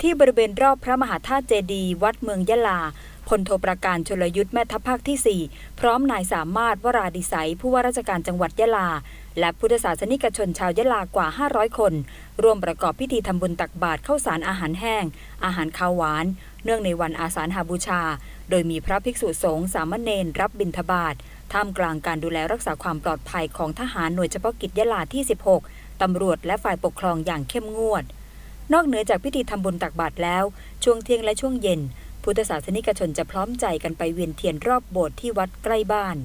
ที่บริเวณรอบพระมหาธาตุเจดีย์วัดเมืองยะลาพลโทประการชลยุทธ์แม่ทัพภาคที่ 4 พร้อมนายสามารถวราดิไสยผู้ว่าราชการจังหวัดยะลา และพุทธศาสนิกชนชาวยะลากว่า 500 คน ร่วมประกอบพิธีทำบุญตักบาตรข้าวสารอาหารแห้ง อาหารข้าวหวาน เนื่องในวันอาสาฬหาบูชา โดยมีพระภิกษุสงฆ์สามเณรรับบิณฑบาตท่ามกลางการดูแลรักษาความปลอดภัยของทหารหน่วยเฉพาะกิจยะลาที่ 16ตำรวจและฝ่ายปกครองอย่างเข้มงวด นอกเหนือจากพิธีทำบุญตักบาตรแล้ว ช่วงเที่ยงและช่วงเย็น พุทธศาสนิกชนจะพร้อมใจกันไปเวียนเทียนรอบโบสถ์ที่วัดใกล้บ้าน